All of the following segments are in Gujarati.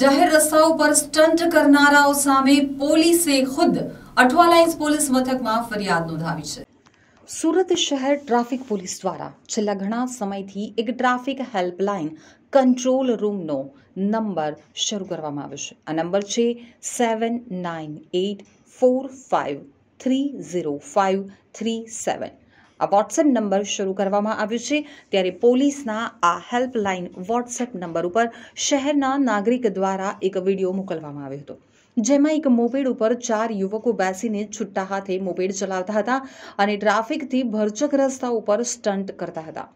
જાહેર રસ્તાઓ પર સ્ટન્ટ કરનારાઓ સામે પોલીસે ખુદ અઠવાલાઇન્સ પોલીસ મથકમાં ફરિયાદ નોંધાવી છે. સુરત શહેર ટ્રાફિક પોલીસ દ્વારા છેલ્લા ઘણા સમયથી એક ટ્રાફિક હેલ્પલાઇન કંટ્રોલ રૂમનો નંબર શરૂ કરવામાં આવ્યો છે. આ નંબર છે seven nine eight four five three zero five three seven. આ વોટ્સએપ નંબર શરૂ કરવામાં આવ્યો છે. ત્યારે પોલીસના આ હેલ્પલાઇન વોટ્સએપ નંબર ઉપર શહેરના નાગરિક દ્વારા એક વીડિયો મોકલવામાં આવ્યો હતો. જેમાં એક મોપેડ ઉપર ચાર યુવકો બેસીને છુટ્ટા હાથે મોપેડ ચલાવતા હતા અને ટ્રાફિકથી ભરચક રસ્તા ઉપર સ્ટન્ટ કરતા હતા.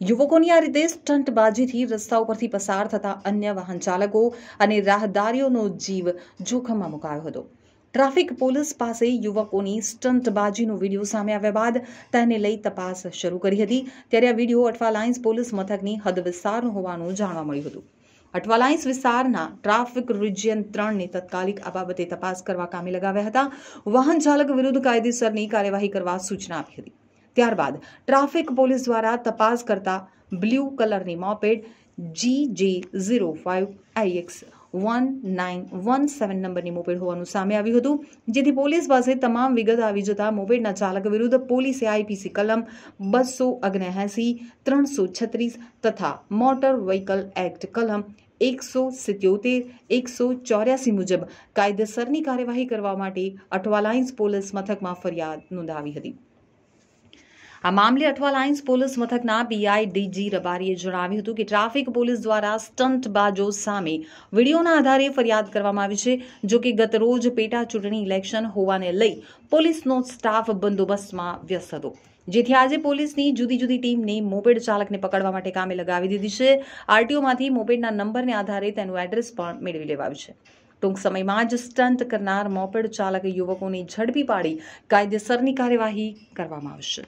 યુવકોની આ રીતે સ્ટન્ટબાજીથી રસ્તા ઉપરથી પસાર થતા અન્ય વાહન ચાલકો અને રાહદારીઓનો જીવ જોખમમાં મુકાયો હતો. ટ્રાફિક પોલીસ પાસે યુવકોની સ્ટંટબાજીનો વીડિયો સામે આવ્યા બાદ તેને લઈ તપાસ શરૂ કરી હતી. ત્યારે આ વીડિયો અઠવા લાઇન્સ પોલીસ મથકની હદ વિસ્તારનો હોવાનું જાણવા મળ્યું હતું. અઠવાલાઇન્સ વિસ્તારના ટ્રાફિક રિજિયન ત્રણની તત્કાલિક આ બાબતે તપાસ કરવા કામે લગાવ્યા હતા. વાહન ચાલક વિરુદ્ધ કાયદેસરની કાર્યવાહી કરવા સૂચના આપી હતી. ત્યારબાદ ટ્રાફિક પોલીસ દ્વારા તપાસ કરતા બ્લુ કલરની moped G J zero five IX one nine one seven નંબરની મોપેડ હોવાનું સામે આવ્યું હતું. જેથી પોલીસ પાસે તમામ વિગત આવી જતા મોપેડના ચાલક વિરુદ્ધ પોલીસે આઈપીસી કલમ બસો ઓગણએંસી ત્રણસો છત્રીસ તથા મોટર વ્હીકલ એક્ટ કલમ એકસો સિત્યોતેર, એકસો ચોર્યાસી મુજબ કાયદેસરની કાર્યવાહી કરવા માટે અઠવાલાઇન્સ પોલીસ મથકમાં ફરિયાદ નોંધાવી હતી. આ મામલે અઠવા લાઇન્સ પોલીસ મથકના પીઆઈડીજી રબારીએ જણાવ્યું હતું કે ટ્રાફિક પોલીસ દ્વારા સ્ટંટબાજો સામે વિડીયોના આધારે ફરિયાદ કરવામાં આવી છે, જો કે ગત રોજ પેટા ચૂંટણી ઇલેક્શન હોવાને લઈ પોલીસનો સ્ટાફ બંદોબસ્તમાં વ્યસ્ત હતો. જેથી આજે પોલીસની જુદી જુદી ટીમને મોપેડ ચાલકને પકડવા માટે કામે લગાવી દીધી છે. આરટીઓમાંથી મોપેડના નંબરને આધારે તેનું એડ્રેસ પણ મેળવી લેવાયું છે. ટૂંક સમયમાં જ સ્ટંટ કરનાર મોપેડ ચાલક યુવકોને ઝડપી પાડી કાયદેસરની કાર્યવાહી કરવામાં આવશે.